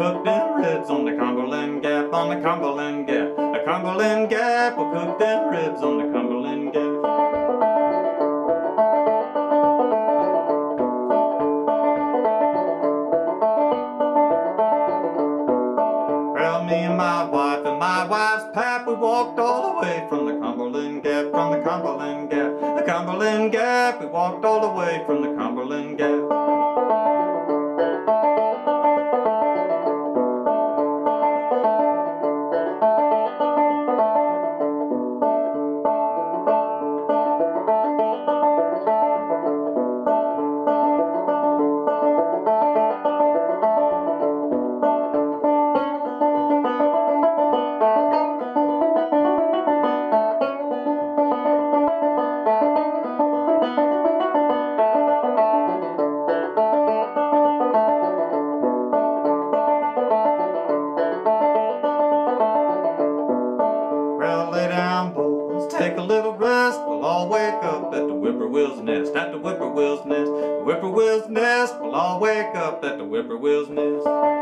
cook them ribs on the Cumberland Gap, on the Cumberland Gap. The Cumberland Gap, we'll cook them ribs on the Cumberland Gap. Well, me and my wife and my wife's pap, we walked all the way from the Cumberland Gap, from the Cumberland Gap, the Cumberland Gap. We walked all the way from the Cumberland Gap. Take a little rest. We'll all wake up at the whippoorwill's nest, at the whippoorwill's nest. The whippoorwill's nest, we'll all wake up at the whippoorwill's nest.